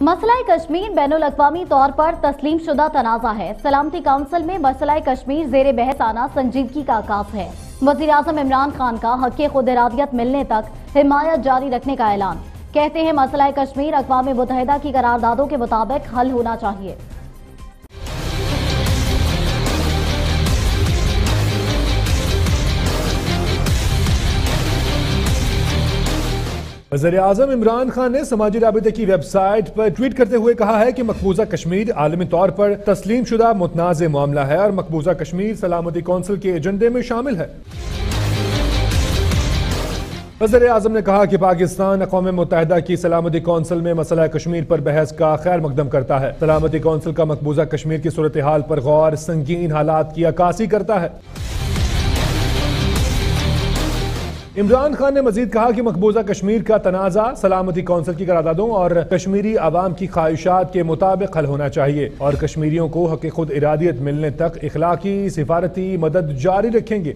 مسئلہ کشمیر بین الاقوامی طور پر تسلیم شدہ تنازع ہے۔ سلامتی کونسل میں مسئلہ کشمیر زیر بحث آنا سنجیدگی کا آغاز ہے۔ وزیر اعظم عمران خان کا حق خود ارادیت ملنے تک حمایت جاری رکھنے کا اعلان۔ کہتے ہیں مسئلہ کشمیر اقوام متحدہ کی قراردادوں کے مطابق حل ہونا چاہیے۔ وزیر اعظم عمران خان نے سماجی رابطے کی ویب سائٹ پر ٹویٹ کرتے ہوئے کہا ہے کہ مقبوضہ کشمیر عالمی طور پر تسلیم شدہ متنازع معاملہ ہے اور مقبوضہ کشمیر سلامتی کونسل کے ایجنڈے میں شامل ہے۔ وزیر اعظم نے کہا کہ پاکستان اقوام متحدہ کی سلامتی کونسل میں مسئلہ کشمیر پر بحث کا خیر مقدم کرتا ہے۔ سلامتی کونسل کا مقبوضہ کشمیر کی صورتحال پر غور سنگین حالات کی عکاسی کرتا ہے۔ عمران خان نے مزید کہا کہ مقبوضہ کشمیر کا تنازع سلامتی کونسل کی قراردادوں اور کشمیری عوام کی خواہشات کے مطابق حل ہونا چاہیے اور کشمیریوں کو حق خود ارادیت ملنے تک اخلاقی، سفارتی مدد جاری رکھیں گے۔